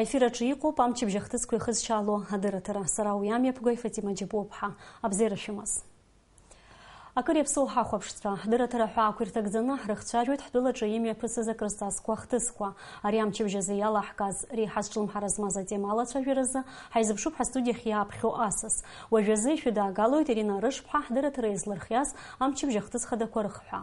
аефир аҿы иҟоуп амчыбжь ахҭысқәа ихызшьаало адырраҭара сара уи амҩаԥгаҩ фатима џьабоуԥҳа абзеира шәымаз акыр иаԥсоу ҳахәаԥшцәа ҳдырраҭара ҳәаақәа ирҭагӡаны ҳрыхцәажәоит ҳтәылаҿы имҩаԥысыз акрызҵазкқәа хҭысқәа ари амчыбжь азы иалаҳкааз реиҳа зҿлымҳара змаз атема алацәажәаразы ҳаизыԥшуп ҳастудиахь иааԥхьоу асас уажәы азы ишәыдаагалоит ирина рышԥҳа ҳдырраҭара излырхиаз амчыбжь ахҭыс хадақәа рыхҳәа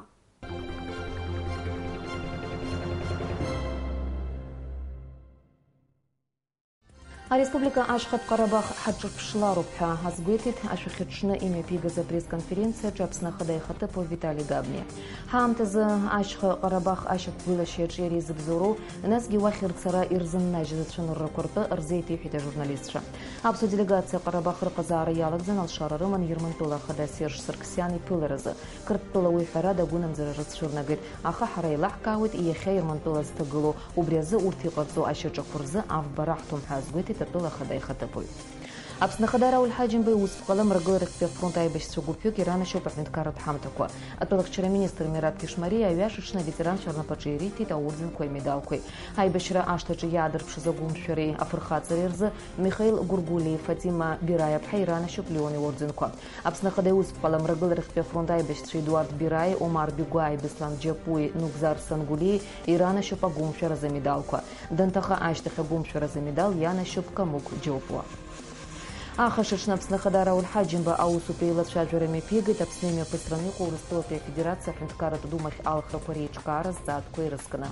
Ареспублика Ашхат Қарабах ҳаҿырԥшлароуп ҳәа азгәеиҭеит ашәахьаҽны имҩаԥигаз апресс-конференциаҿы Аԥсны Ахада ихаҭыԥуаҩ Витали Габниа. Ҳаамҭазы Ашьха Ҟарабах ашьақәгылашьаҿы иара изыбзоуроу, насгьы уахь рцара ирзыннажьыз ацәаныррақәа ртәы рзеиҭеиҳәеит ажурналистцәа. Аԥсуа делегациа Ҟарабах рыҟазаара иалагӡан алшара рыман Ермантәыла Ахада Серж Сарксиан иԥыларазы. Қырҭтәыла уи ҳәарада агәынамӡара рыцәырнагеит, аха ҳара еилаҳкаауеит иахьа Ермантәыла зҭагылоу, убри азы урҭ иҟарҵо ашьаҿақәа рзы Физатула Хадай Хатабуй. Аԥсны Хадара Ульҳаџьымба иусԥҟала мрагыларахьтәи афронт аибашьцәа гәыԥҩык иранашьоуп аҳәынҭқарратә ҳамҭақәа. Атәылахьчара министр Мират Кишмариа аҩашаҽны аветеранцәа рнапаҿы ириҭеит аорденқәа имедалқәеи. Аибашьра ашҭаҿы иаадырԥшыз агәымшәареи афырхаҵареи рзы Михаил Гургулиев, Фатима Бираиаԥҳа иранашьоуп Леон иорденқәа. Аԥсны Хада иусԥҟала мрагыларахьтәи афронт аибашьцәа Едуард Бираи, Омар Бигәаи, Беслан Џьапуи, Нугзар Сангулии иранашьоуп агәымшәаразы амедалқәа. Данҭаха ашьҭахь агәымшәаразы амедал ианашьоуп Камук Џьопуа. Ахашаҽны Аԥсны Ахадара Аульҳаџьымба аусутәи еилацәажәара мҩаԥигеит Аԥсны имҩаԥысраны иҟоу Урыстәылатәи Афедерациа аҳәынҭқарратә думахь алхрақәа реиҿкаара зҵаатәқәа ирызкны.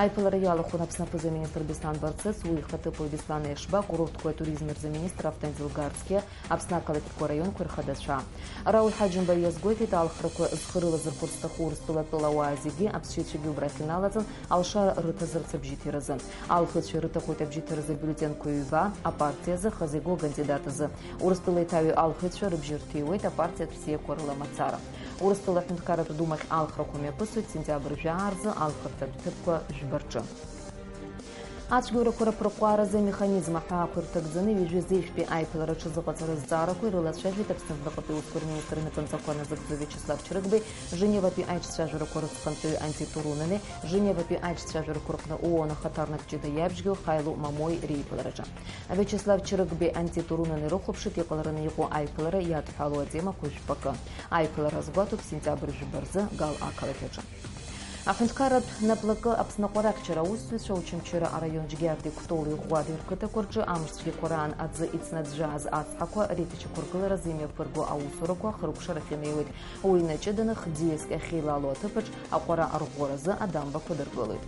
Аиԥылара иалахәын Аԥсны аԥыза-министр Беслан Барцыц, уи ихаҭыԥуаҩ Беслан Ешба, курортқәа атуризм рзаминистр Автандил Гарцкиа, Аԥсны ақалақьқәа раионқәа ирхадацәа. Ара Аульҳаџьымба иазгәеиҭеит алхрақәа зхы зырхәыцҭаху Урыстәылатәыла ауаа зегьы аԥсшьаҩцәагьы убрахь иналаҵан алшара рыҭазырц абжьыҭиразы. Алхыцәа рыҭахоит абжьыҭиразы бюллетенқәа ҩба апартиазы хазы-иго азы. Урыстәыла еиҭаҩы алхыцәа рыбжьы рҭиуеит апартиатә бзиақәа рыла мацара. Урыстәыла аҳәынҭқарратә думахь алхрақәа мҩаԥысуеит сентиабр жәаа рзы алхырҭатә ҭыԥқәа жәба-рҿы. Ацәгьоурақәа рыԥырҟәааразы механизм аҳәаақәа ирҭагӡаны ҩажәа зеиԥштәи аиԥылараҿы зыҟаҵара зҵаарақәа ирылацәажәеит Аԥсны зныҟатәи усқәа рминистр инапынҵақәа назыгӡо Вячеслав Чрыгбеи, Женеватәи аиҿцәажәарақәа рыцхынтәаҩы Антиту Рунани, Женеватәи аиҿцәажәарақәа рҟны ООН ахаҭарнак ҷыда иабжьгьо Хайлу Мамои реиԥылараҿы. Вячеслав Чрыгбеи Антиту Рунани рыхәаԥшит иҟалараны иҟоу аиԥылара иадҳәалоу атемақәа жәпакы. Аиԥылара азгәаҭоуп сентиабр жәба рзы Гал ақалақь аҿы. Аҳәынҭқарратә наплакы Аԥсныҟәарахьчара аусзуҩцәа Очамчыра араион Џьгьарти Кәтоли Ӷәада рқыҭақәа рҿы амшцәгьақәа раан аӡы ицнаӡәӡәааз ацҳақәа реиҭачақәыргыларазы имҩаԥырго аусурақәа хыркәшарахь инеиуеит. Уи инаҷыданы хӡиаск ахьеилалоу аҭыԥаҿ аҟәара арӷәӷәаразы адамбақәа дыргылоит.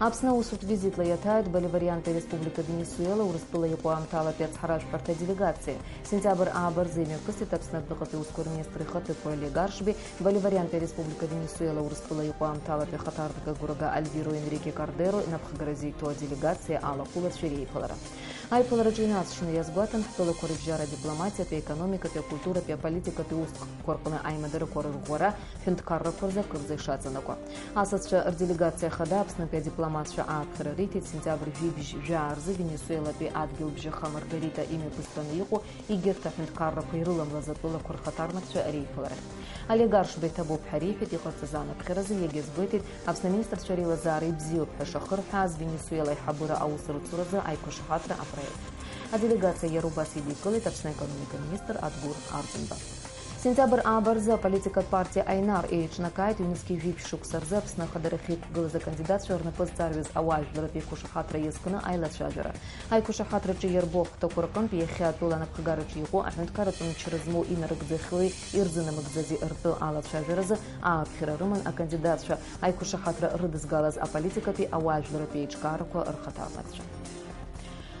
Аԥсны аусутә визитла иаҭааит Боливариантәи Республика Венесуела Урыстәыла иҟоу аамҭалатәи ацҳаражәҳәарҭа делегациа. Сентиабр аабарзы имҩаԥысит Аԥсны адәныҟатәи усқәа рминистр ихаҭыԥуаҩ Олег Аршби, Боливариантәи Республика Венесуела Урыстәыла иҟоу аамҭалатәи ахаҭарнак агәырага Альвиро Енрике Кардеро инапхгаразы иҭоу аделегациа алахәылацәа реиԥылара. Аиԥылараҿы инацшны иазгәаҭан ҳтәылақәа рыбжьара адипломатиатәи, аекономикатәи, акультуратәи, аполитикатәи усқәа рҟны аимадарақәа рырӷәӷәара ҳәынҭқаррақәа рзы акырӡа ишаҵанакуа. Асасцәа рделегациа хада Аԥснытәи адипломатцәа ааԥхьара риҭеит сентиабр жәибжь жәаа рзы Венесуелатәи адгьылбжьаха Маргарита имҩаԥысраны иҟоу егьырҭ аҳәынҭқаррақәа ирыламлаз атәылақәа рхаҭарнакцәа реиԥылара. Олег Аршба иҭабуп ҳәа реиҳәеит иҟарҵаз анаԥхьаразы иагьазгәеиҭеит Аԥсны аминистрцәа реилазаара ибзиоуп ҳәа шахырҳәааз Венесуела иҳабыра аус рыцуразы аиқәышаҳаҭра апроект. иара убас идикылеит Аԥсны аекономика министр Адгәыр Арӡынба. Сентиабр аабарзы аполитикатә партиа Аинар еиҿнакааит ҩнызқьи жәибжь шықәса рзы Аԥсны ахадарахь иқәгылаз акандидатцәа рнапы ауаажәларатә еиқәышаҳаҭра иазкны аилацәажәара. Аиқәышаҳаҭраҿы иарбоу ахәҭақәа рҟынтә иахьа атәыла анапхгараҿы иҟоу аҳәынҭқарратә мчра змоу инарыгӡахьоуи ирзынамыгӡази ртәы алацәажәаразы ааԥхьара рыман акандидатцәа аиқәышаҳаҭра рыдызгалаз аполитикатәи ауаажәларатә еиҿкаарақәа рхаҭарнакцәа. август алагамҭаз аӡхыҵра иҟанаҵаз аԥхасҭа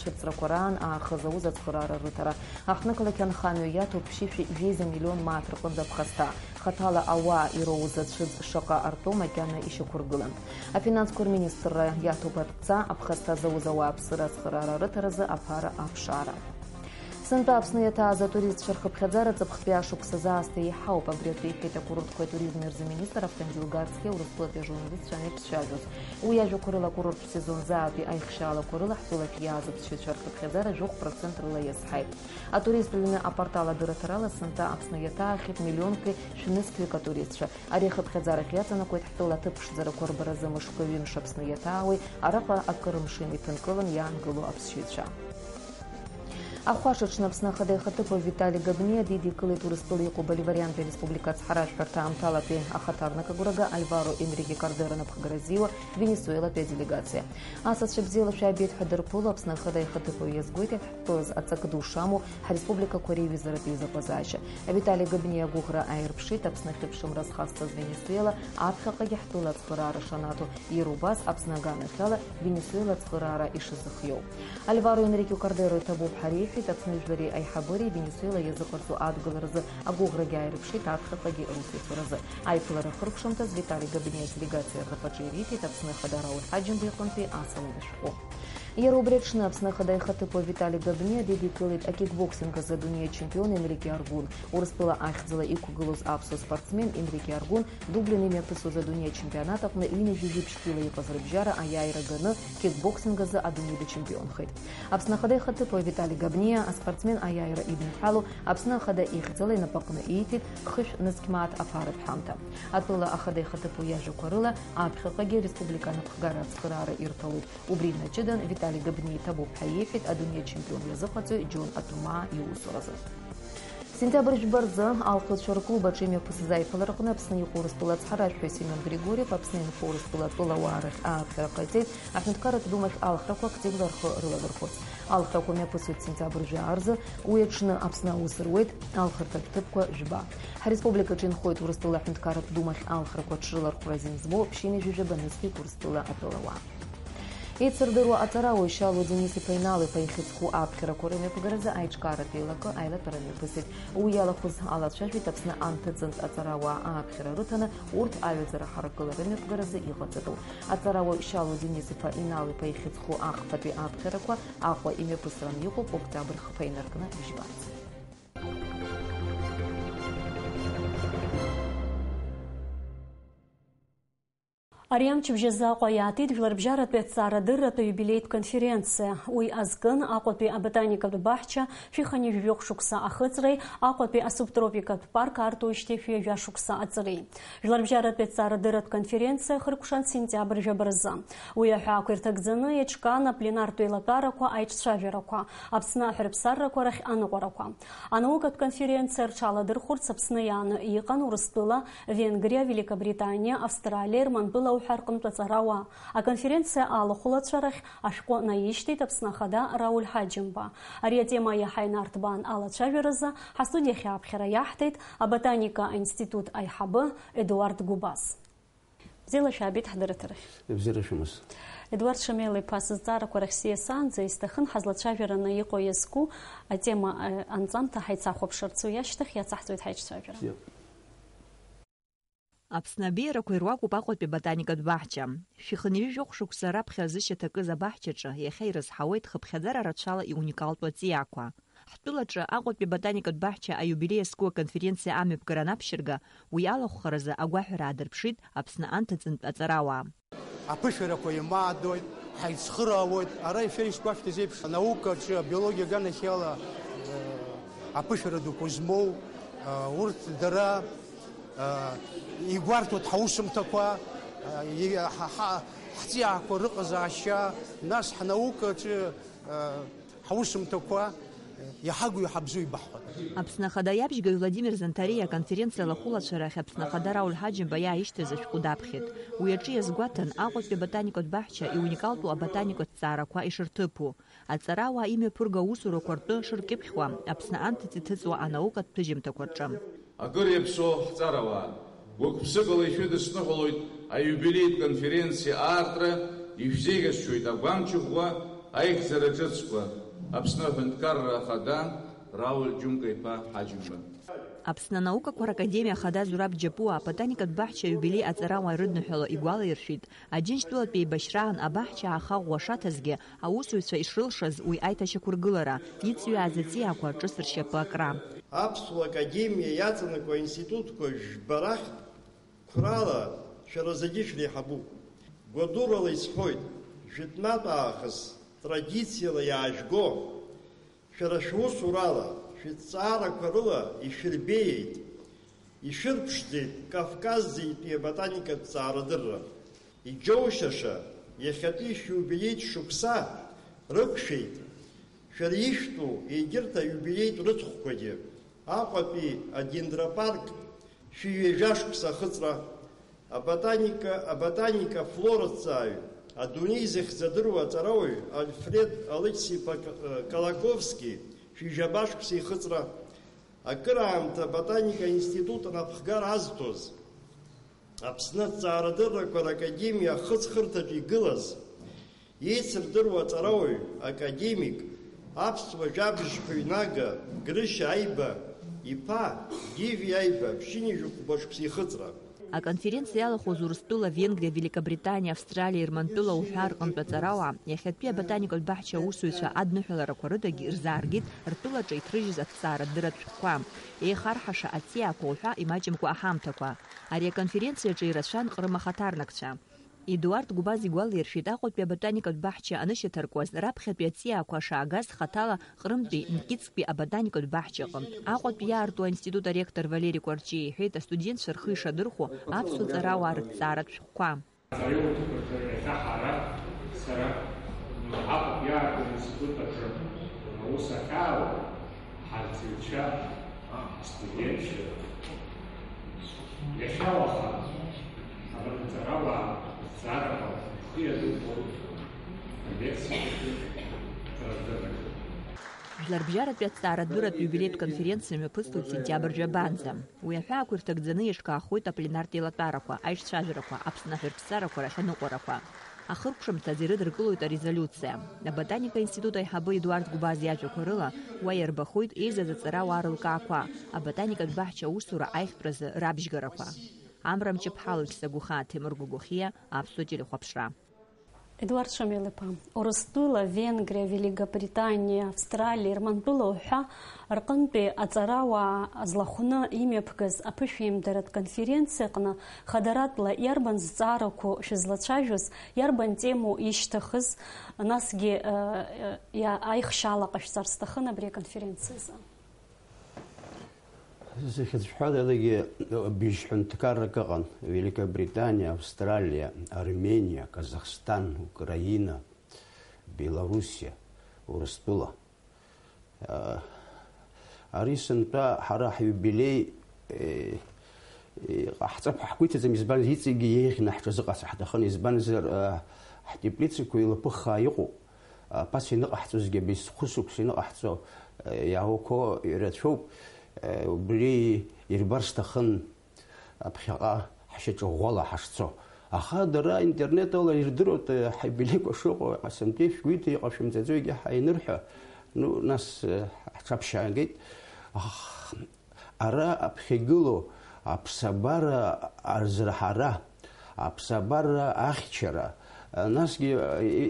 цәырҵрақәа раан аахыз аус ацхыраара рыҭара аҳҭнықалақь анхамҩа иаҭоуп ԥшьышәи ҩеза миллион мааҭ рҟынӡа аԥхасҭа хаҭала ауаа ироуз ацәыӡ шаҟа артәо макьана ишьақәыргылан афинансқәа рминистрра иаҭоуп адҵа аԥхасҭа зауз ауаа ԥсыра ацхыраара рыҭаразы аԥара аԥшаара Сынтәа Аԥсны иаҭааз атуристцәа рхыԥхьаӡара ҵыԥхтәи ашықәса аасҭа еиҳауп абри атәеиқәеит акурортқәа атуризм рзаминистр Автандил Гарцкиа урыстәылатәи ажурналистцәа анеиԥсшәажәоз. Уи иажәақәа рыла акурорттә сезонзаатәи аихшьаалақәа рыла ҳтәылахь иааз аԥсшьаҩцәа рхыԥхьаӡара жәохә процент рыла иазҳаит. Атурист ҩны апортал адырраҭарала сынтәа Аԥсны иаҭаахьеит миллионки шәнызқьҩык атуристцәа. Ари ахыԥхьаӡарахь иаҵанакуеит ҳтәыла аҭыԥ ԥшӡарақәа рбаразы мышкы ҩымш Аԥсны иаҭаауеи араҟа акырымшин иҭынкылан иаангыло аԥсшьаҩцәа. Ахәашаҽны Аԥсны ахада ихаҭыԥуаҩ Витали Габниа дидикылеит Урыстәыла иҟоу Боливариантәи ареспублика ацҳаражәҳәарҭа аамҭалатәи ахаҭарнакагәрага Альваро Енрике Кардера напхгара азиуа Венесуелатәи аделегациа. Асасцәа бзиала шәаабеит ҳәа дырԥыло Аԥсны ахада ихаҭыԥуаҩ иазгәеит иахьҳәыз аҵак ду шамоу ҳреспубликақәа реиҩызаратәи изаҟазаашьа. Витали Габниа агәыӷра ааирԥшит Аԥсны хьыԥшымра зхазҵаз Венесуела аԥхьаҟагьы ҳтәыла ацхыраара шанаҭо, иара убас Аԥсны аганахьала Венесуела ацхыраара ишазыхиоу. Альваро Енрике Кардеро иҭабуп ҳари иҳәеит Аԥсныжәлари аиҳабыреи Венесуела иазыҟарҵо адгыларазы агәыӷрагьы ааирԥшит аԥхьаҟагьы русеицәаразы. Аиԥылара хыркәшамҭаз Витали Габиниа делегациа рхаҿы ириҭеит Аԥсны Ахада Рауль Ҳаџьымба иҟынтәи асалам. Иара убри аҽны Аԥсны Ахада ихаҭыԥуаҩ Витали Габниа дидикылеит акикбоксинг азы адунеи ачемпион Енрике Аргун. Урыстәыла ахьӡала иқәгылоз аԥсуа спортсмен Енрике Аргун дублин имҩаԥысуаз адунеи ачемпионат аҟны ҩынҩажәижәи ԥшьтәыла иҟаз рыбжьара аиааира ганы кикбоксинг азы адунеи дачемпионхеит. Аԥсны Ахада ихаҭыԥуаҩ Витали Габниа аспортсмен аиааира идынҳәало Аԥсны Ахада ихьӡала инапаҟны ииҭеит хышә нызқьмааҭ аԥаратә ҳамҭа. Атәыла Ахада ихаҭыԥуаҩ иажәақәа рыла аԥхьаҟагьы республика анаԥхгара ацхыраара ирҭалоит. Убри наҷыдан Витали Габниа ачемпион иазыҟаҵои Џьон Атумаа иусуразы. Сентябрь Урыстәыла ацҳаражәҳәаҩ Семен Григорьев Аԥсны инхо Урыстәыла атәылауаа рахь ааԥхьара ҟаиҵеит аҳәынҭқарратә думахь алхрақәа активла рхы рылагархәыц. Алхрақәа мҩаԥысуеит сентиабр жәа рзы, уи аҽны Аԥсны аус руеит алхырҭатә ҭыԥқәа жәба. Ҳреспубликаҿы инхоит Урыстәыла аҳәынҭқарратә думахь алхрақәа ҽрылархәра азин-збо ԥшьинажәижәа банызқьит Урыстәыла атәылауаа. Еицырдыруа аҵарауаҩ Шьалуа Денис иԥа Инал-иԥа ихьыӡқәоу аԥхьарақәа рымҩаԥгаразы аиҿкааратә еилакы аилатәара мҩаԥысит. Уи иалахәыз алацәажәеит Аԥсны амҭаҵынтә аҵарауаа ааԥхьара рыҭаны урҭ аҩаӡара ҳаракыла рымҩаԥгаразы иҟаҵатәу. Аҵарауаҩ Шьалуа Денис иԥа Инал-иԥа ихьыӡқәоу ахԥатәи аԥхьарақәа Аҟәа имҩаԥысран иҟоуп октиабр хԥа инаркны ижьбац. Ари амчыбжь азаҟәа иаатит жәларбжьаратәи аҭҵаарадырратәи юбилеитә конференциа. Уи азкын Аҟәатәи абботаникатә баҳча шәихани жәҩык шықәса ахыҵреи, Аҟәатәи асубтропикатә парк артуишьҭи шәҩажәа шықәса аҵареи. Жәларбжьаратәи аҭҵаарадырратә конференциа хыркәшан сентиабр жәабаразы. Уи аҳәаақәа ирҭагӡаны иаҿкаан апленартә еилатәарақәа аиҿцәажәарақәа, Аԥсны аҳәырԥсаррақәа рахь аныҟәарақәа. Анаукатә конференциа рҽаладырхәырц Аԥсны иааны иҟан Урыстәыла, Венгриа, Великобританиа, Австралиа ирманбыла ҳәарҟынтә аҵарауаа аконференциа алахәылацәарахь ашәҟәы наишьҭеит Аԥсны ахада Рауль Ҳаџьымба. Ари атема иаҳа инарҭбаан алацәажәаразы ҳастудиахь ааԥхьара иаҳҭеит аботаника аинститут аиҳабы Едуард Губас. бзиала шәаабеит ҳдырыҭарахь. Бзиара шәымыз. Едуард Шамел-иԥа сызҵаарақәа рахь сиасаанӡа исҭахын ҳазлацәажәараны иҟоу иазку атема анҵамҭа ҳаицахәаԥшырц уи ашьҭахь иацаҳҵоит ҳаиҿцәажәара. Аԥсны абеиарақәа ируакуп Аҟәатәи ботаникатә баҳча. Шәихынҩы жәохә шықәса раԥхьа зышьаҭакыз абаҳчаҿы иахьа ирызҳауеит хыԥхьаӡара рацәала иуникалтә аҵиаақәа. Ҳтәылаҿы Аҟәатәи ботаникатә баҳча аиубилеи азку аконференциа амҩаԥгара анаԥшьырга уи алахәхаразы агәаҳәара аадырԥшит Аԥсны анҭыҵынтә аҵарауаа. Аԥышәарақәа имаадоит, ҳаицхыраауеит, ара ишәа ишгәашәҭыз еиԥш анаукаҿы абиологиа аганахьала аԥышәара дуқәа змоу урҭ дара игәарҭоит ҳаусумҭақәа ҳҵиаақәа рыҟазаашьа нас ҳнаукаҿы ҳаусумҭақәа иҳагу иҳабзу ибаҳҳәоит Аԥсны ахада иабжьгаҩ Владимир Занҭариа аконференциа алахәылацәа рахь Аԥсны ахада Рауль Ҳаџьымба иааишьҭыз ашәҟәы даԥхьеит. Уи аҿы иазгәаҭан Аҟәатәи ботаникатә баҳча иуникалтәу аботаникатә ҭҵаарақәа ишырҭыԥу. Аҵарауаа имҩаԥырго аусурақәа ртәы шыркьыԥхьуа Аԥсны амҭаҵ иҭыҵуа анаукатә ҭыжьымҭақәа рҿы. Акыр иаԥсоу ҳҵарауаа гәык-ԥсыкала ишәыдысныҳәалоит аиубилеитә конференциа аартра ишәзеиӷьасшьоит агәамчыӷәӷәа аихьӡара ҿыцқәа Аԥсны Аҳәынҭқарра Ахада Рауль Џьумка-иԥа Ҳаџьымба. Аԥсны анаукақәа ракадемиа Ахада Зураб Џьапуа апатаникатә баҳча иубилеи аҵарауаа рыдныҳәало игәалаиршәит, Аџьынџьтәылатәи еибашьраан абаҳча аахаӷәуа шаҭазгьы аусзуҩцәа ишрылшаз уи аиҭашьақәыргылара, иҵҩааз аҵиаақәа ҿыц ршьапы акра. Аԥсуа академиа иаҵанакуа аинститутқәа жәбарахь қәрала шәара зегьы шәреиҳабуп. Гәадурала исҳәоит, жәытәнатә аахыс традициала иаажәго, шәара шәусурала, шәҭҵаарақәа рыла ишәырбеиеит, ишәырԥшӡеит Кавказзитәи аботаникатә ҵаарадырра. Иџьоушьаша иахьатәи шәиубилеит шықәса рықәшәеит, шәара ишәтәу егьырҭ аиубилеит рыцхәқәагьы, Аҟатәи агендропарк шәиҩежәашықәс ахыҵра аботаника, аботаника флораҵааҩ, адунеи зехь задыруа аҵарауаҩ Альфред Алықьсиԥа э, Колаковски шәиҩжабашықәс а крамта ботаника института анаԥхгара азҭоз Аԥсны аҭҵаарадыррақәа академия хыҵхырҭаҿы игылаз еицырдыруа аҵарауаҩ академик Апсва жабж ҳәыҩнага Грышьа Айба. иԥа Диви Аиба, ԥшьыни жәохәба шықәса ихыҵра. Аконференциа иалахәыз Урыстәыла, Венгриа, Великобританиа, Австралиа, Ирмантәыла уҳәа рҟынтә аҵарауаа иахьатәи аботаникатә баҳча аусзуҩцәа адныҳәаларақәа рыдагьы ирзааргеит ртәылаҿы иҭрыжьыз аҭҵаарадырратә шәҟәқәа, еихарҳаша аҵиаақәа уҳәа имаҷымкәа аҳамҭақәа. Ари аконференциаҿы ирацәан ҟрыма хаҭарнакцәа. Едуард Губаз игәалаиршәит Аҟәатәи аботаникатә баҳча анышьаҭаркуаз раԥхьатәи аҵиаақәа шаагаз хаҭала Ҟрымтәи Нкитсктәи аботаникатә баҳча аҟынтә. Аҟәатәи иаарту аинститут аректор Валери Кәарчиа иҳәеит астудентцәа рхы ишадырхәо аԥсуа ҵарауаа рҭҵааратә шәҟәқәа. иахьа ҳара сара аҟәатәи иаарту аинститут аҿы аус ахьаауа ҳарцаҩцәа астудентцәа иахьа уаха абарҭ аҵарауаа рҭҵаарақәа рхы иадырхәо алекциақәа рдыррақәа Жәларбжьаратәи аҭҵаарадырратә иубилеитә конференциа мҩаԥысуеит сентиабр џьабаанӡа. Уи аҳәаақәа ирҭагӡаны еиҿкаахоит апленартә еилатәарақәа, аишцәажәарақәа, Аԥсны аҳәырԥсарақәа рахьаныҟәарақәа. Ахыркәшамҭаз ирыдыркылоит арезолиуциа. Аботаника институт аиҳабы Едуард Губаз иажәақәа рыла уа иарбахоит еизаз аҵарауаа рылкаақәа, аботаникатә баҳча аусура аихтәразы рабжьгарақәа. Амра Мчыԥҳалович Сагуха, Ҭемыр Гәыгәыхиа, Аԥсуа телехәаԥшра. Едуард Шамилиԥа, Урыстәыла, Венгриа, Великобританиа, Австралиа, Ирмантәыла уҳәа рҟынтәи аҵарауаа злахәны имҩаԥгаз аԥышәеимдаратә конференциа аҟны хадаратәла иарбан зҵаарақәо шәызлацәажәоз, иарбан темоу ишьҭахыз, насгьы э, э, аихшьаала ҟашәҵар сҭахын абри аконференциазы. Захьыӡшәҳәадалагьы быжьҳәынҭқаррак ыҟан Великобританиа, Австралиа, Армениа, Казахстан, Украина, Белоруссия, Урыстәыла. Э, Ари сынтәа ҳара ҳиубилеи э, э, ҟаҳҵап ҳгәиҭаӡам избан иҵегьы еиӷьны ҳҿазыҟац ҳҭахын избанзар э, ҳтеплицақәа илаԥыххаа иҟоуп ԥас иныҟаҳҵозгьы абесхәысықәс иныҟаҳҵо э, иаауқәо ирацәоуп Э, Убри ирбар сҭахын аԥхьаҟа ҳшьаҿа ӷәӷәала ҳашцо аха дара интернет ала ирдыруеит э, ҳибилеиқәа шыҟоу сынтәи шәгәиҭа иҟашәымҵаӡоигьы ҳаинырҳәа ну нас э, ҳҽаԥшьаагеит ара аԥхьагылоу аԥсабара арзраҳара аԥсабара ахьчара насгьы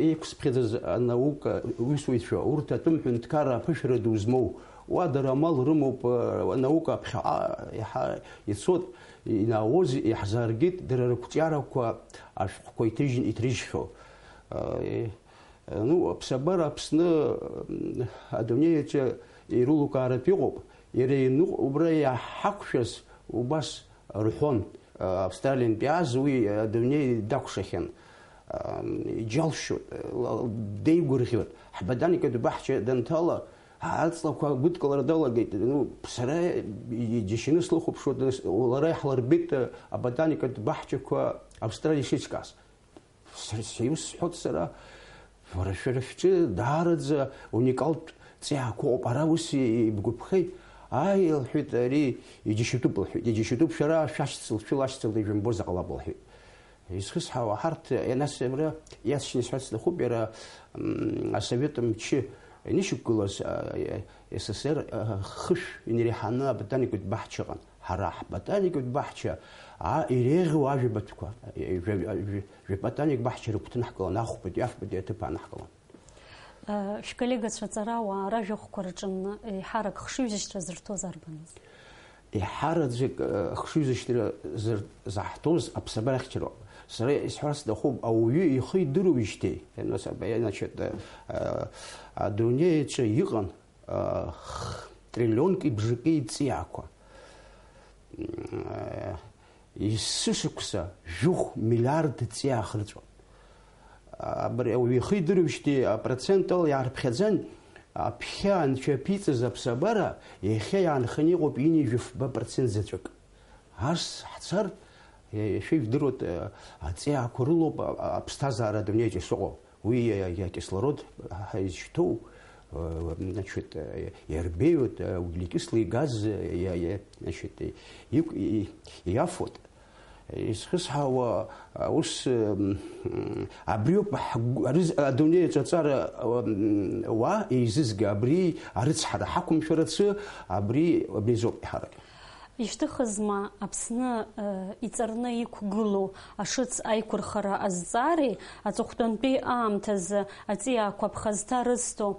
еиқәсԥхьаӡаз анаука усуҩцәа урҭ атәым ҳәынҭқарра аԥышәара ду змоу уа дара амал рымоуп анаука аԥхьаҟа иаҳа ицоит инаауз иаҳзааргеит дара рықәҿиарақәа ашәҟәқәа иҭрыжьхьоу ну аԥсабара аԥсны адунеиаҿы ирылукааратә иҟоуп иара ину- убра иаҳақәшәаз убас рҳәон австралиантә иааз уи адунеи дақәшахьан иџьалшьоит деигәырӷьоит ҳботаникатә баҳча данҭала аҵлақәа гәыдкылара далагеит ну сара иџьашьаны слыхәаԥшуа лара иаҳлырбеит аботаникатә баҳчақәа австралиа ишицкааз сиусҳәот сара. Уара шәара шәҿы даараӡа уникалтә ҵиаақәа ыҟоуп ара ус ибгәаԥхеит ааи лҳәеит ари иџьашьатәуп лҳәеит иџьашьатәуп шәара шәашьцыл шәылашьцыл ижәымбо заҟалап лҳәеит изхысҳауа ҳарҭ нас ра иацшьны сҳәарц сҭахуп иара асовет мчы инышьақәгылаз СССР хышә инреиҳаны аботаникатә баҳчаҟан ҳара ҳботаникатә баҳча а- иреиӷьу ажәабатәқәа жәаботаник баҳча рыгәҭаны ҳгылан ахәбатәи афбатәи аҭыԥ анаҳгылан Э, шәколлегацәа аҵарауаа ражәахәқәа рҿы иҳарак хшыҩзышьҭра зырҭоз арбаныз иҳараӡак хшыҩзышьҭра зыр- заҳҭоз аԥсабара ахьчароуп сара исҳәарц сҭахуп ауаҩы ихы идыруижьҭеи нас значит адунеиаҿы иҟан э, х- триллионки бжаки иҵиаақәа Э, есышықәса жәохә миллиард ҵиаа хырҵәон абри ауаҩы ихы идыруижьҭеи апроцент ала иаарԥхьаӡан аԥхьа анцәа аԥиҵаз аԥсабара иахьа иаанханы иҟоуп инижәыфба процент заҵәык ас ҳцар э, шәижәдыруеит э, аҵиаақәа рылоуп а- а- аԥсҭазаара адунеиаҿ ишыҟоу уи э, иакислород ҳаизшьҭоу э, значит, э, иарбеиуеит э, углекислый газ э, я- я- значит, э, иқә- и- иафоит изхысҳауа ус м, абриоуп ҳгәы- арыз- адунеиаҿ аҵара м, уа еизызга абри арыцҳара ҳақәымшәарацы абри абри азоуп иҳарак ишьҭыхызма аԥсны э, иҵарны иқәгылоу ашыц аиқәырхара азҵаареи аҵыхәтәантәи аамҭазы аҵиаақәа ԥхазҭа рызҭо э,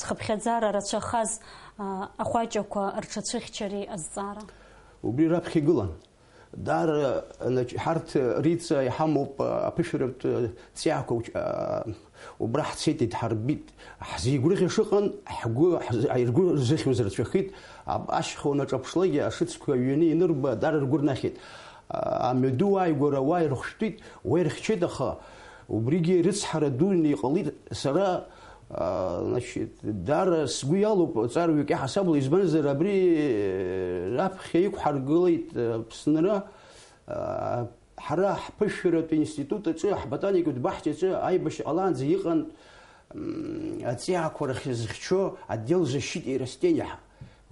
зхыԥхьаӡара рацәахаз э, ахәаҷақәа рҽацәыхьчареи азҵаара убри раԥхьа игылан даара нач- ҳарҭ рица иҳамоуп аԥышәаратә ҵиаақәа уч- а, убра ҳцеит ҳарбит ҳзигәырӷьа шыҟан ҳгәы ҳз- иргәы рзыхьуаз рацәахеит Аб- ашьха унаҿаԥшлакгьы ашыцқәа ҩаны инырба даара ргәы рнахьеит А, амҩаду ааигәара уа ирыхәшәтәит уа ирхьчеит аха убригьы рыцҳара дуны иҟалит сара а, значит, даара сгәы иалоуп ҵарҩык иаҳасабала избанзар абри э, раԥхьа иқәҳаргылеит Аԥсныра а, ҳара ҳԥышәаратә институт аҿы ҳботаникатә баҳчаҿы аибашьа ҟалаанӡа иҟан м, аҵиаақәа рахь зыхьчо отдел защиты растения иҟаӡам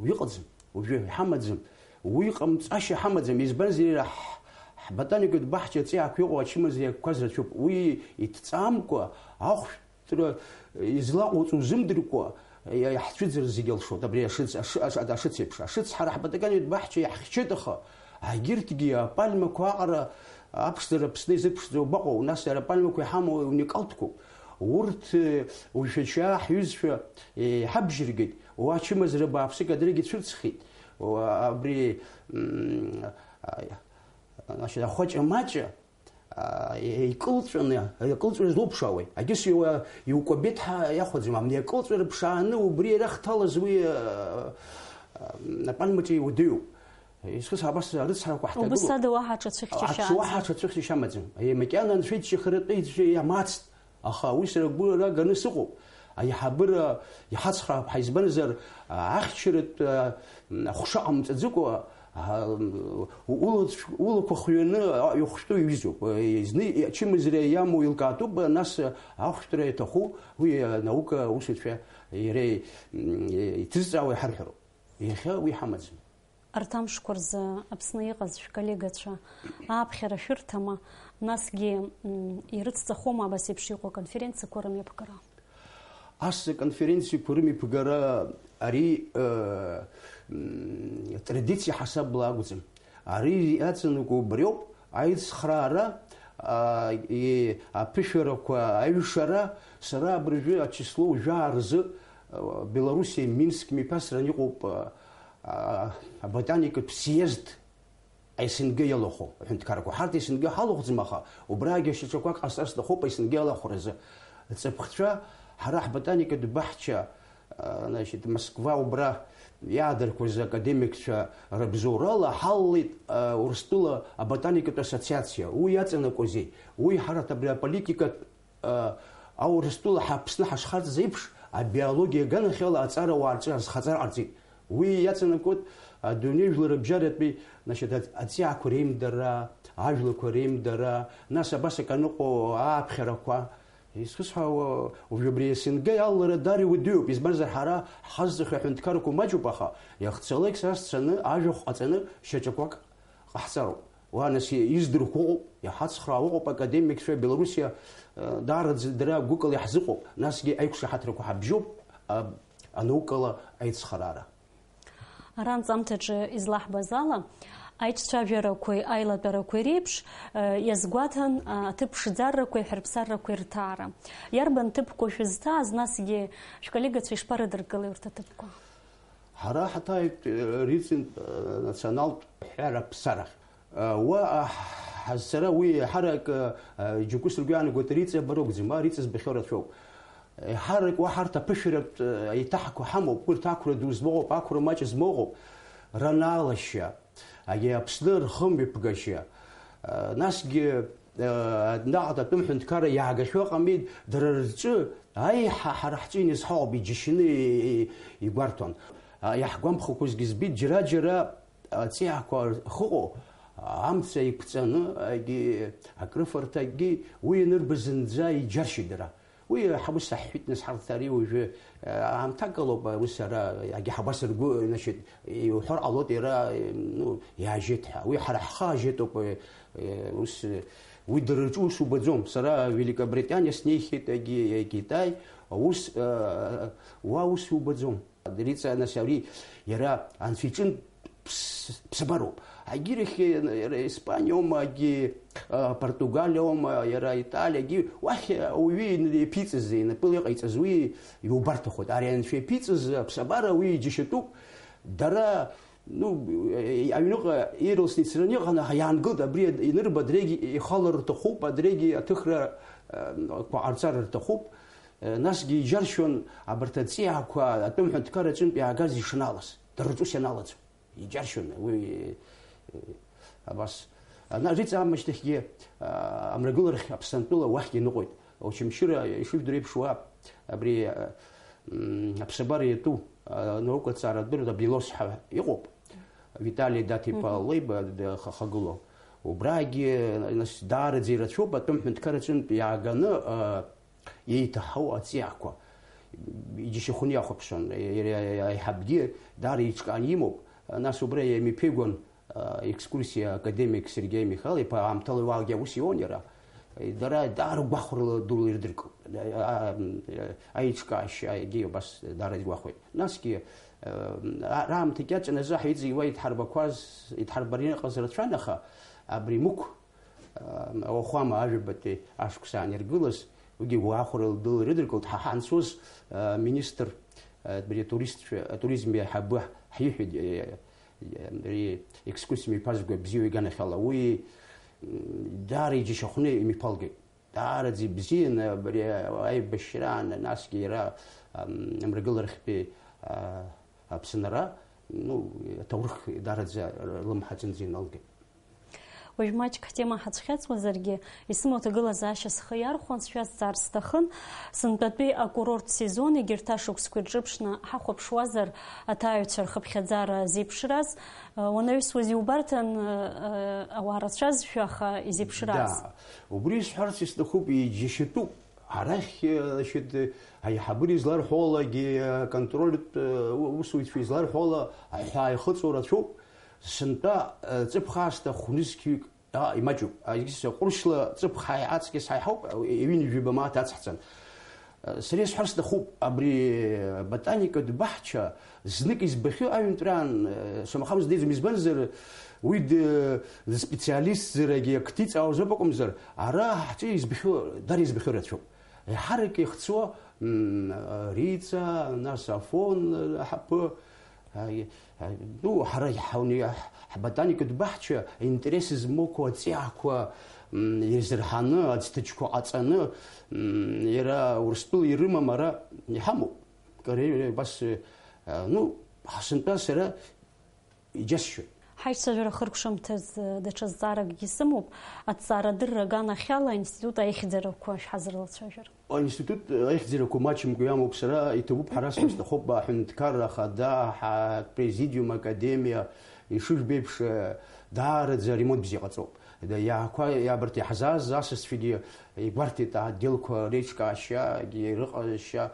ويقدزم وبيو محمد زم ويقم أشي حمد زم يزبل زي راح بطاني قد بحجة تسيع كيوغو تشمز زي كوزر تشوف وي يتسامكوا أخ ترى يزلاقوا تزمدركوا يحتفزر زيجل شو دبري اشتس اشتس اشتس اشتس حرا حبطاني قد بحجة يحشدخا هاجرتجي بالما كوارا ابشتر بسني زبشتر بقو ناس يا بالما كيحامو ونيقلتكو ورت وششاح حبجر حبجرقد э, ҳабжьыргеит уа ачымазара бааԥсык адыргьы цәырҵхит Уа абри м, а, значит, ахәаҷа маҷа а, икылҵәаны акылҵәара злоуԥшаауеи агьыс иуа- иукәабеит ҳа иахәаӡам амни акылҵәара ԥшааны убри ирахҭалаз уи а, а, апальмаҿы иудыҩуп исхыс абас арыцҳарақәа ҳҭагылоуп убысада уаҳа ҿацәыхьчашьа уаҳа ҽацәыхьчашьа амаӡам макьана анцәа иччахаратәы иамацт аха уи сара гәы раганы сыҟоуп аиҳабыра иҳацхраап ҳаизбанзар ахьчаратә ахәша ҟамҵаӡыкәа улақәа хҩаны ихәшәтәу иҩызоуп зны ачымазара иамоу илкаатәуп нас ахәшәтәра иаҭаху уи наука усуцәа иара иҭызҵаауа иҳарҳәароуп иахьа уи ҳамаӡам арҭ амшқәа рзы аԥсны иҟаз шәколлегацәа ааԥхьара шәырҭама насгьы ирыцҵахома абас еиԥш иҟоу аконференциақәа рымҩаԥгара ас конференциақәа рымиԥгара ари э, м, традициа ҳасабла акәӡам ари иаҵанакуа убриоуп аицхраара а, и- аԥышәарақәа аҩшара сара абыржәы ачисло жәаа рзы э, белоруссиа минск миԥасран иҟоуп э, а, аботаникатә съезд СНГ иалахәу аҳәынҭқарақәа ҳарҭ СНГ ҳалахәӡам аха убрагьы шьаҿақәак ҟасҵар сҭахуп СНГ алахәразы ҵыԥхцәа ҳара ҳботаникатә баҳча а, значит, москва убра иаадыркуаз академикцәа рыбзоурала ҳаллеит а, урыстәыла аботаникатә ассоциациа уи иаҵанакуазеи уи ҳара абри аполитикатә а, аурыстәыла ҳаԥсны ҳашхарҵаз еиԥш абиологиа ганахьала аҵара уаарҿы азхаҵара ҟарҵеит уи иаҵанакуеит адунеижәлар рыбжьаратәи значит, аҵиаақәа реимдара ажәлақәа реимдара нас абас аканыҟоу ааԥхьарақәа исхысҳәауа уажәы абри СНГ иалалара даара иудыҩуп избанзар ҳара ҳазҵахьоу аҳәынҭқарақәа маҷуп аха иахцалак са сцаны ажәахә ҟаҵаны шьаҿақәак ҟаҳҵароуп уа нас издырқәо ыҟоуп иҳацхраа ыҟоуп академикцәа белоруссиа даараӡа дара гәыкала иаҳзыҟоуп насгьы аиқәшаҳаҭрақәа ҳабжьоуп анаукала аицхыраара аранҵамҭаҿы излаҳбаз ала аиҿцәажәарақәеи аилатәарақәеи реиԥш иазгәаҭан аҭыԥ ԥшӡаррақәеи ҳәарԥсаррақәеи рҭаара иарбан ҭыԥқәа шәызҭааз насгьы шәколлегацәа ишԥарыдыркылеи урҭ аҭыԥқәа ҳара ҳаҭааит рицин националтә ҳәарԥсарахь уа сара уи ҳарак џьоукы сыргәы иаанагоит ариҵабара акәӡам ариҵа збахьоу рацәоуп ҳарак уа ҳарҭ аԥышәаратә еиҭаҳақәа ҳамоуп урҭ ақәра ду змоуп ақәра маҷ змоуп ранаалашьа аги аԥсны рхымҩаԥгашьа насгьы наҟ атәым ҳәынҭқарра иаагашәо ҟамит дара рҿы аиҳа ҳара ҳҿы иназҳауп иџьашьаны игәарҭон иаҳгәамԥхақәазгьы збит џьара-џьара ҵиаақәа хыҟоу амца иқәҵаны акрыфарҭагьы уи анырба зынӡа иџьаршьеит дара уи ҳус ҳҳәит нас ҳарҭ ари уажәы аамҭакалоуп ус ара агьы ҳабас ргәы значит иуҳәар ҟалоит иара ну иаажьеит ҳәа уи ҳара ҳхы аажьеитоуп ус уи дара рҿы ус убаӡом сара великобританиа снеихьеит агьи китай ус уа ус убаӡом рица нас ари иара анцәа иҿынтә ԥсабароуп агьирахь испаниоума агьи португалиоума иара италиагьы уахь ауаҩы иԥиҵыз инапыла иҟаиҵаз уи иубарҭахоит ари анцәа иԥиҵыз аԥсабара уи иџьашьатәуп дара ну аҩныҟа ирылсны ицраны иҟаны иаангылт абри инырба дреигьы ихалар рҭахуп адреигьы аҭыхра ҟарҵар рҭахуп насгьы иџьаршьон абарҭ аҵиаақәа атәым ҳәынҭқар аҿынтә иаагаз ишналаз дара рҿус ианалаӡом иџьаршьон уи абас риҵа амышьҭахьгьы амрагыларахь аԥсантәыла уахьгьы ныҟәоит очамчыра ишыжәдыруа еиԥш уа абри аԥсабара иатәу наукаҵаара дырда белос ҳәа иҟоуп. Витали датипа леиба хахагыло убрагьы даараӡа ирацәоуп атәым ҳәынҭқар аҿынтә иааганы иеиҭаҳау аҵиаақәа иџьашьахәны иахәаԥшуан аиҳабгьы даара иҿкаан имоуп нас убра иамиԥеигәан екскурсия академик сергей уаагьы аус ион иара дара даара гәахәарыла дула ирдыркылт аиҿкаашьа егьи убас даара игәахәеит насгьы раамҭагьы аҵаназы ҳаиҵиуа идҳарбақәаз идҳарбараны иҟаз рацәан аха абри мықә ауахәама ажәабатәи ашықәс ааниргылаз уигьы гәахәарыла дула ирыдыркылт ҳа ҳанцоз министр абри атуризм иаҳабы ҳиҳәеит екскурсиа миԥазгәа бзиа иганахьала уи даара иџьашьахәны имиԥалгеит даараӡа ибзианы абри аибашьра насгьы иара амрагыларахьтәи аԥсынра ну аҭоурых даараӡа лымҳа аҿынӡа иналгеит уажә маҷк ҳтема ҳацәхьаҵуазаргьы исымоу аҭагылазаашьа схы иархәон сшәазҵаар сҭахын сынтәатәи акурорт сезон егьырҭ ашықәсқәа ирҿыԥшны ҳахәаԥшуазар аҭаҩцәа рхыԥхьаӡара зеиԥшраз уанаҩсуаз иубарҭан ауаа рацәазшәа аха изеиԥшраз убри исҳәарц исҭахуп иџьашьатәуп арахь значит аиҳабыра изларҳәолагьы контрольтә усуҩцәа изларҳәола аҳәаа ихыҵуа рацәоуп сынтәа აა იმაჯუ ის ყურშლა წიფ ხაი აცკის აიჰაუპ ივინ ჟიბამა დაცხცან سريس حرس دخوب أبري بطانيكا دبحشة زنك إزبخيو أين تران سما خمس ديز مزبان زر ويد سبيتياليست زر أجي كتيت أو زبكم زر عرا حتي إزبخيو دار إزبخيو رتشو حرك يختصوا ريتسا ناسافون حب نو حرا يحاوني ҳботаникатә баҳча интерес змоуқәа аҵиаақәа ирзырҳаны аӡҭыџьқәа ҟаҵаны иара урыстәыла ирымам ара иҳамоуп бас ну сынтәа сара иџьасшьоит ҳаицәажәара хыркәшамҭаз даҽа зҵааракгьы сымоуп аҭҵаарадырра аганахьала аинститут аихьӡарақәа шәҳазырлацәажәар аинститут аихьӡарақәа маҷымкәа иамоуп сара иҭабуп ҳара сҭахуп аҳәынҭқарра ахада президиум академиа ишыжәбо еиԥш даараӡа ремонт бзиа ҟаҵоуп иаақәа иабарҭ иаҳзааз асасцәагьы игәарҭеит аотделқәа реиҿкаашьа рыҟазшьа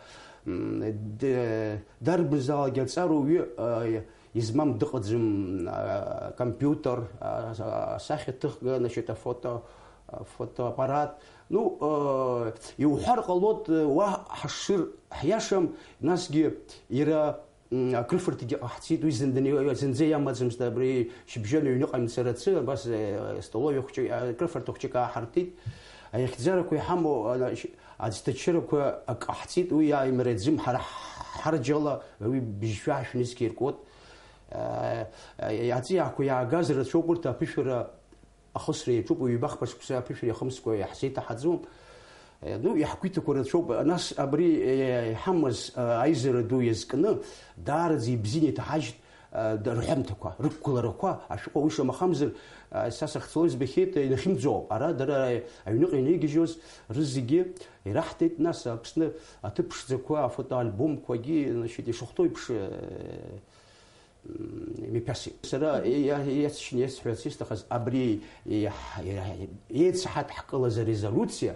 дарбанзаалгьы аҵаруаҩы измам дыҟаӡам компиутер асахьа ҭыхга значит афото фотоаппарат ну иуҳәар ҟалот уа ҳашшыр ҳиашам насгьы иара كل فرد دي واحد سيد ويزندني زي ما زمس دبري شبجان ينق من سرت سير بس استلو يختي كل فرد تختي كحرتي اي يعني خزار كو يحمو أنا عاد تشرب كو احتيت ويا مريت زم حر يلا وي بجفع نسكير كوت. آه، آه، يعطي اكو يا غازر شو قلت بشر اخسري شوبو يبخ بس كسا بشر خمس كو حسيت حزوم ну иаҳгәиҭақәа рацәоуп нас абри иҳамаз аизара ду иазкны даараӡа ибзианы иҭаҳажьт рҳәамҭақәа рықәгыларақәа ашәҟәа уи шамахамзар са сахьцало избахьеит инахьымӡо ара дара аҩныҟа инеигьежьоз рызегьы ираҳҭеит нас аԥсны аҭыԥ ԥшӡақәа афотоальбомқәагьы ишахәҭоу еиԥш мипиаси сара иацшьны иасҳәарц исҭахыз абри еицҳаҭ ҳкылаз арезолюциа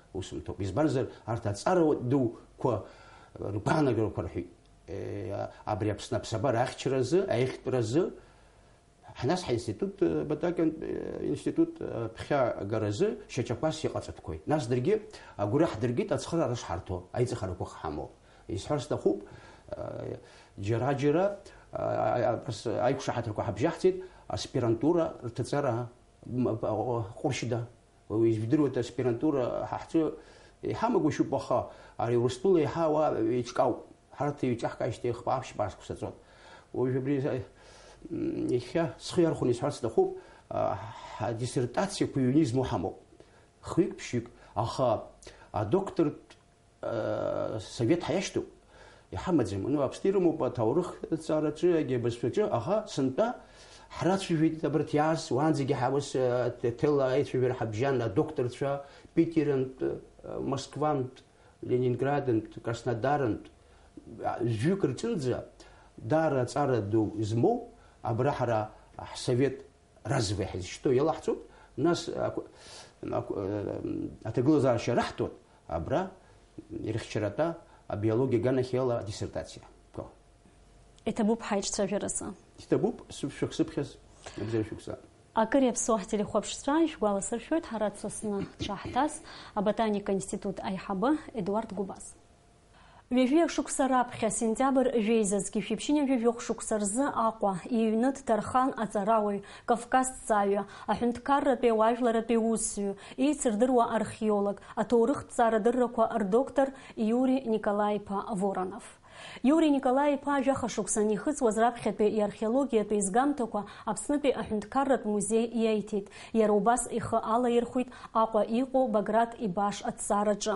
وصلته بيزبرزر ارتا صارو دو كو بانا غير كرحي ابري ابسنا بسبر اخچرز اخپرز حناس حينستيتوت بتاكن انستيتوت بخيا غرز شچاكواس يقصتكوي ناس درگي اغورح درگي تاخر ارش حرتو اي تخرو كو حمو يسحرس تخوب جراجرا ايكو شحتركو حبجحتيت اسبيرانتورا ارتצרה قرشده ижәдыруеит аспирантура ҳаҳҿы иҳамагәышьоуп аха ари урыстәыла иаҳа уа иҿкауп ҳарҭ иҩҷаҳкаижьҭеи хԥааԥшьбаас қәсаҵот уажә абри иахьа схы иархәаны исҳәарц сҭахуп адиссертациақәа ҩны измоу ҳамоуп хҩык ԥшьҩык аха адоктортә совет ҳаиашьҭоуп иҳамаӡам ну аԥсны ирымоуп аҭоурыхҭҵаараҿы агьабызшәаҿы аха сынтәа ҳрацәажәеит абарҭ иааз уаанӡагьы ҳауас ҭела аицәажәара ҳабжьан адокторцәа питерынтә москвантә ленинградынтә краснодарынтә жәҩык рҿынӡа даара аҵара ду измоу абра ҳара ҳсовет разове ҳизшьҭоу иалаҳҵоит нас аҭагылазаашьа раҳҭоит абра ирыхьчаратәа абиология ганахьала диссертациа. Иҭабуп ҳаиҿцәажәарасы. Иҭабуп сыԥшәых-сыԥхьаз абзиара шәықәса. акыр иаԥсуа ҳтелехәаԥшцәа ишәгәаласыршәоит ҳара дсасны дшаҳҭаз аботаника институт аиҳабы едуард губас ҩажәиак шықәса раԥхьа сентиабр жәеизазгьы шәиԥшьыня жәажәох шықәса рзы аҟәа иҩны дҭархан аҵарауаҩ кавказҵааҩы аҳәынҭқарратәи ауаажәларатәи усзҩы еицырдыруа археолог аҭоурыхҭҵаарадыррақәа рдоктор иури николаи-иԥа воронов Иури Николаи-иԥа ажәаха шықәсан ихыҵуаз раԥхьатәи иархеологиатәи изгамҭақәа Аԥснытәи аҳәынҭқарратә музеи иеиҭеит. Иара убас ихы алаирхәит Аҟәа иҟоу Баграт ибаш аҭҵаараҿы.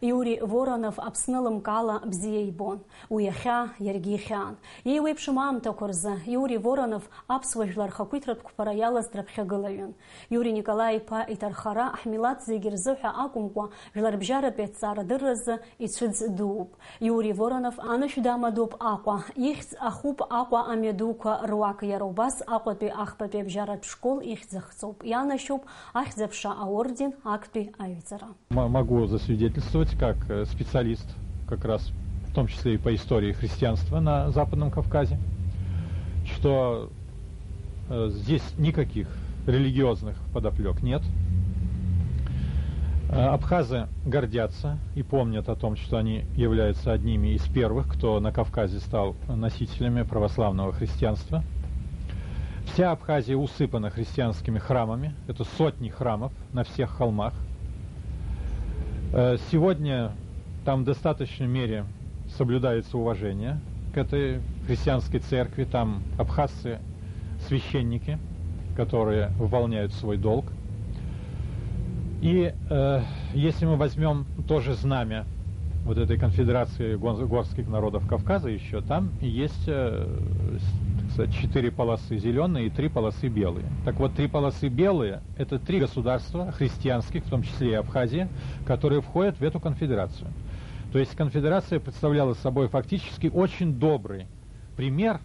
Иури Воронов Аԥсны лымкаала бзиа ибон. Уи иахьа иаргьы ихьаан. Иеиуеиԥшым аамҭақәа рзы Иури Воронов аԥсуа жәлар хақәиҭратә қәԥара иалаз драԥхьагылаҩын. Иури Николаи-иԥа иҭархара ҳмилаҭ зегьы рзы ҳәа акәымкәа жәларбжьаратәи аҭҵаарадырразы ицәыӡ дууп. Иури Воронов анышә дамадоуп Аҟәа. Ихьӡ ахуп Аҟәа амҩадуқәа руак. Иара убас Аҟәатәи ахԥатәи абжьаратә школ ихьӡахҵоуп. Ианашьоуп ахьӡаԥша аорден актәи аҩҵара. Могу засвидетельствовать как э, специалист как раз в том числе и по истории христианства на Западном Кавказе, что э, здесь никаких религиозных подоплек нет. Э, абхазы гордятся и помнят о том, что они являются одними из первых, кто на Кавказе стал носителями православного христианства. Вся Абхазия усыпана христианскими храмами, это сотни храмов на всех холмах. Э, сегодня там в достаточной мере соблюдается уважение к этой христианской церкви, там абхазцы священники, которые выполняют свой долг – и э, если мы возьмем тоже знамя вот этой конфедерации горских народов Кавказа еще, там есть э, делится. Четыре полосы зеленые и три полосы белые. Так вот, три полосы белые – это три государства христианских, в том числе и Абхазия, которые входят в эту конфедерацию. То есть конфедерация представляла собой фактически очень добрый пример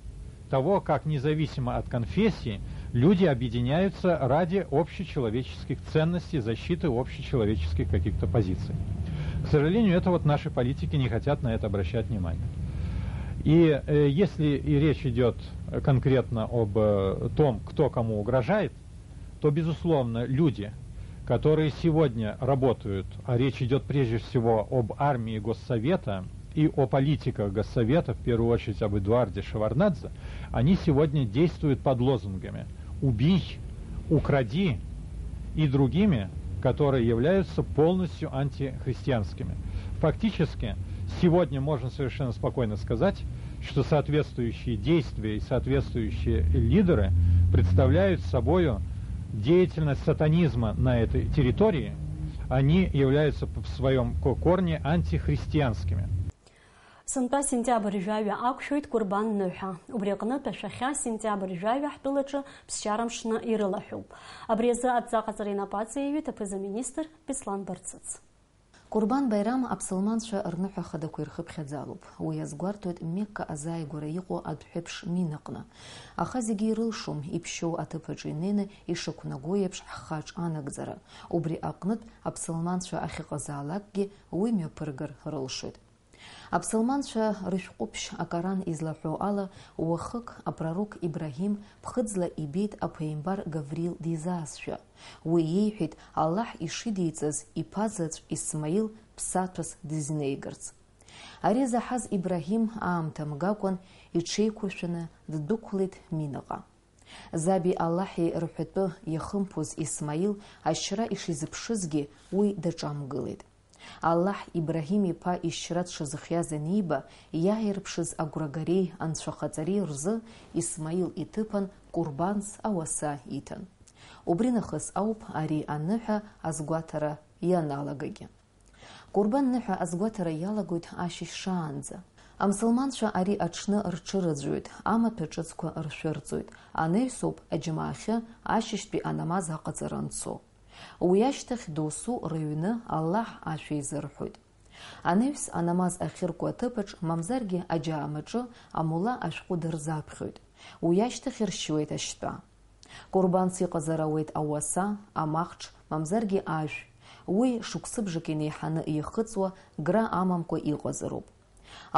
того, как независимо от конфессии люди объединяются ради общечеловеческих ценностей, защиты общечеловеческих каких-то позиций. К сожалению, это вот наши политики не хотят на это обращать внимание. И э, если и речь идет конкретно об э, том, кто кому угрожает, то, безусловно, люди, которые сегодня работают, а речь идет прежде всего об армии Госсовета и о политиках Госсовета, в первую очередь об Эдуарде Шеварнадзе, они сегодня действуют под лозунгами «убей», «укради» и другими, которые являются полностью антихристианскими. Фактически, сегодня можно совершенно спокойно сказать, что соответствующие действия и соответствующие лидеры представляют собой деятельность сатанизма на этой территории, они являются в своем корне антихристианскими. Сынтәа сентиабр жәҩа ақәшәоит Курбан ныҳәа. Убри аҟнытә ашәахьа сентиабр жәҩа ҳтәылаҿы ԥсшьарамшны ирылаҳәоуп. Абри азы адҵаҟаҵара инапаҵаиҩит аԥыза-министр Беслан Барцыц. Курбан Байрам аԥсылманцәа рныҳәа хадақәа ирхыԥхьаӡалоуп. Уи азгәарҭоит Мекка азааигәара иҟоу адәҳәыԥш минаҟны. Аха зегьы ирылшом иԥшьоу аҭыԥаҿы инеины ишақәнаго еиԥш ҳхаҿ анагӡара. Убри аҟнытә аԥсылманцәа ахьыҟазаалакгьы уи мҩаԥыргар рылшоит. Аԥсылманцәа рышәҟәыԥшь акаран излаҳәо ала уахык апророк Ибрагим ԥхыӡла ибеит аԥеимбар Гаврил дизаазшәа. Уи иеиҳәеит Аллаҳ ишидиҵаз иԥазаҵә Исмаил ԥсаҭәас дызнеигарц. Ари заҳаз Ибрагим аамҭа мгакәан иҽеиқәыршәаны ддәықәлеит Минаҟа. Заби Аллаҳи рҳәатәы иахымԥоз Исмаил ашьра ишизыԥшызгьы уи даҿамгылеит. Аллаҳ Ибрагим иԥа ишьра дшазыхиаз аниба, иааирԥшыз агәрагареи анцәахаҵареи рзы Исмаил иҭыԥан курбанс ауаса иҭан. Убри нахыс ауп ари аныҳәа азгәаҭара ианалагагьы. Курбан ныҳәа азгәаҭара иалагоит ашьыжь шаанӡа. Амсылманцәа ари аҽны рҽырыӡәӡәоит, амаҭәа ҿыцқәа ршәырҵоит, анаҩсоуп аџьмаахьы ашьыжьтәи анамаз аҟаҵара анцо. Уи ашьҭахь досу рыҩны Аллаҳ ашәа изырҳәоит. Анаҩс анамаз ахьырку аҭыԥаҿ, мамзаргьы аџьаамаҿы амула ашәҟәы дырзаԥхьоит. Уи ашьҭахь иршьуеит ашьтәа. Курбанс иҟазар ауеит ауаса, амахҽ, мамзаргьы ажә. Уи шықәсыбжак инеиҳаны ихыҵуа, гра амамкәа иҟазароуп.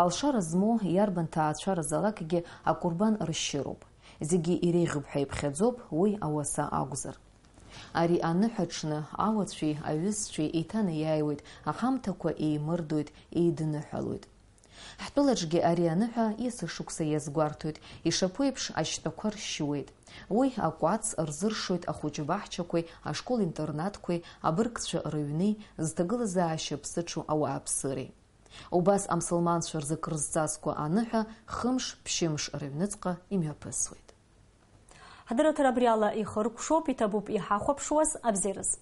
Алшара змоу иарбан ҭаацәара залакгьы акурбан ршьыроуп. Зегьы иреиӷьуп ҳәа иԥхьаӡоуп уи ауаса акәзар. Ари аныҳәаҽны ауацәеи аҩызцәеи еиҭанеиааиуеит, аҳамҭақәа еимырдоит, еидныҳәалоит. Ҳтәылаҿгьы ари аныҳәа есышықәса иазгәарҭоит, ишаԥу еиԥш ашьтәақәа ршьуеит. Уи акәац рзыршоит ахәыҷ баҳчақәеи, ашкол-интернатқәеи, абыргцәа рыҩни, зҭагылазаашьа ԥсыҽу ауааԥсыреи. Убас амсылманцәа рзы крызҵазкуа аныҳәа хымш ԥшьымш рыҩныҵҟа имҩаԥысуеит. حضرت رب ريالا إخر كشوبي تبوب إيحا خوب شوز أبزيرز